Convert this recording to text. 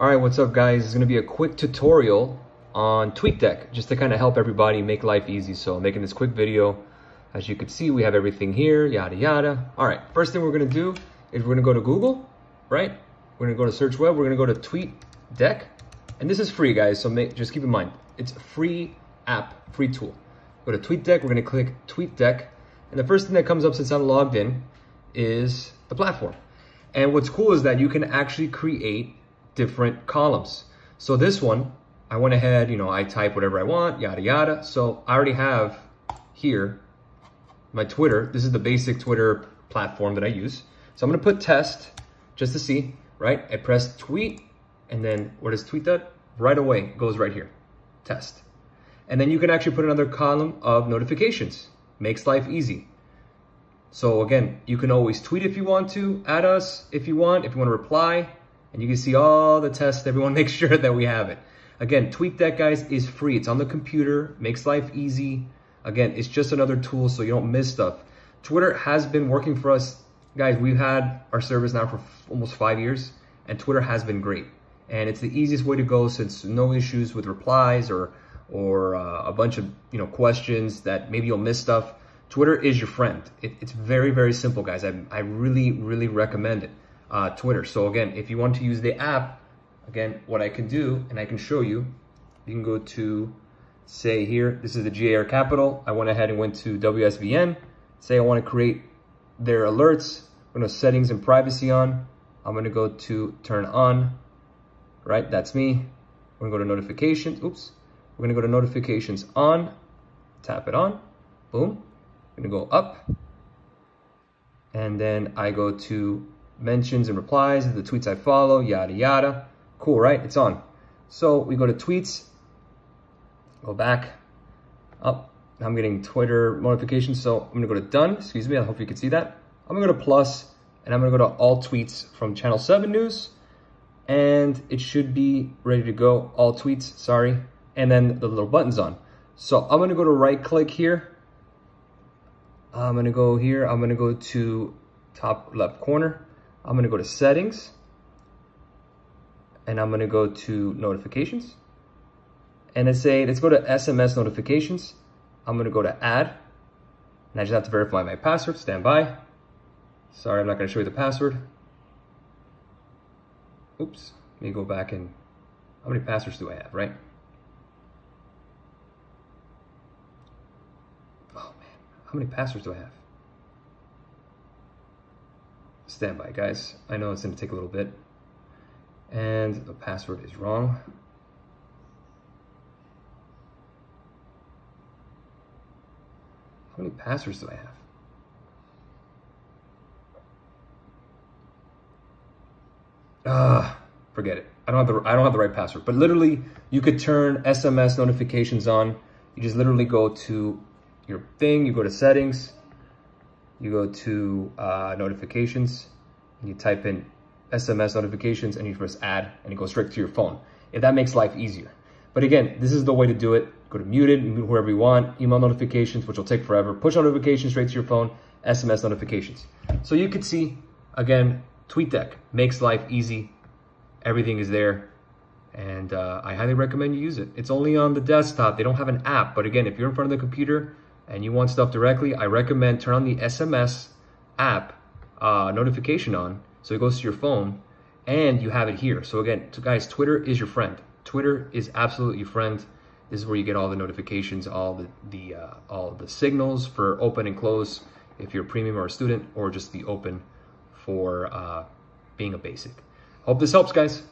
All right, what's up guys? It's gonna be a quick tutorial on TweetDeck, just to kind of help everybody make life easy. So I'm making this quick video. As you can see, we have everything here, yada, yada. All right, first thing we're gonna do is we're gonna go to Google, right? We're gonna go to search web, we're gonna go to TweetDeck. And this is free guys, so make, just keep in mind, it's a free app, free tool. Go to TweetDeck, we're gonna click TweetDeck. And the first thing that comes up since I'm logged in is the platform. And what's cool is that you can actually create different columns. So this one, I went ahead, you know, I type whatever I want, yada, yada. So I already have here my Twitter. This is the basic Twitter platform that I use. So I'm gonna put test just to see, right? I press tweet and then where does tweet that? Right away, goes right here, test. And then you can actually put another column of notifications. Makes life easy. So again, you can always tweet if you want to, add us if you want, if you want to reply, and you can see all the tests. Everyone make sure that we have it. Again, TweetDeck, guys, is free. It's on the computer, makes life easy. Again, it's just another tool so you don't miss stuff. Twitter has been working for us. Guys, we've had our service now for almost five years, and Twitter has been great. And it's the easiest way to go since no issues with replies or or uh, a bunch of you know questions that maybe you'll miss stuff. Twitter is your friend. It, it's very, very simple, guys. I, I really, really recommend it, uh, Twitter. So again, if you want to use the app, again, what I can do, and I can show you, you can go to, say here, this is the GAR Capital. I went ahead and went to WSVN. Say I want to create their alerts. I'm going to settings and privacy on. I'm going to go to turn on, right? That's me. We're going to go to notifications. Oops. We're going to go to notifications on, tap it on, boom I'm gonna go up. And then I go to mentions and replies, the tweets I follow, yada, yada. Cool, right? It's on. So we go to tweets, go back, up. I'm getting Twitter notifications. So I'm gonna go to done, excuse me, I hope you can see that. I'm gonna go to plus, and I'm gonna go to all tweets from Channel 7 News, and it should be ready to go, all tweets, sorry. And then the little button's on. So I'm gonna go to right click here, I'm gonna go here, I'm gonna go to top left corner. I'm gonna go to settings and I'm gonna go to notifications. And it's say, let's go to SMS notifications. I'm gonna go to add and I just have to verify my password, stand by. Sorry, I'm not gonna show you the password. Oops, let me go back and, how many passwords do I have, right? Oh man, how many passwords do I have? Stand by, guys. I know it's going to take a little bit. And the password is wrong. How many passwords do I have? Ah, forget it. I don't have the I don't have the right password. But literally, you could turn SMS notifications on. You just literally go to your thing, you go to settings, you go to uh, notifications, and you type in SMS notifications and you press add and it goes straight to your phone. If that makes life easier. But again, this is the way to do it. Go to muted, mute whoever you want, email notifications, which will take forever, push notifications straight to your phone, SMS notifications. So you could see, again, TweetDeck makes life easy. Everything is there. And uh, I highly recommend you use it. It's only on the desktop. They don't have an app. But again, if you're in front of the computer, and you want stuff directly, I recommend turn on the SMS app uh, notification on so it goes to your phone and you have it here. So again, so guys, Twitter is your friend. Twitter is absolutely your friend. This is where you get all the notifications, all the, the uh, all the signals for open and close if you're a premium or a student, or just the open for uh, being a basic. Hope this helps, guys.